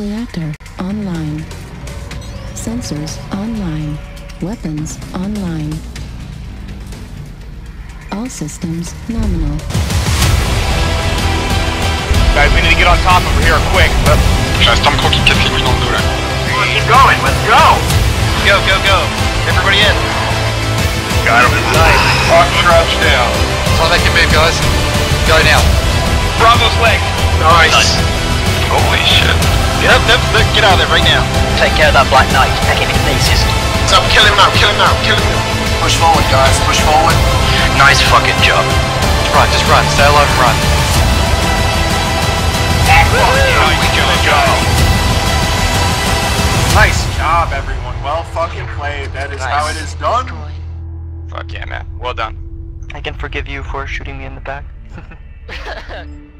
Reactor online. Sensors online. Weapons online. All systems nominal. Guys, we need to get on top over here quick. J'ai un Stormcrow qui me casse les couilles dans le dos là. Keep going, let's go! Go, go, go. Everybody in. Got him. Nice. Rock crouch down. Time make a move guys. Go now. Bravo's leg. Nice. Holy shit. Yep, yep, yep, get out of there right now. Take care of that Black Knight, peck him in pieces. So kill him now, kill him now, kill him now. Push forward guys, push forward. Nice fucking job. Just run, just run, stay alive and run. Nice job, everyone. Well fucking played. That is how it is done. Fuck yeah, man. Well done. I can forgive you for shooting me in the back.